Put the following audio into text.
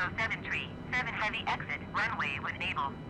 Echo 7 7 heavy exit, runway with naval.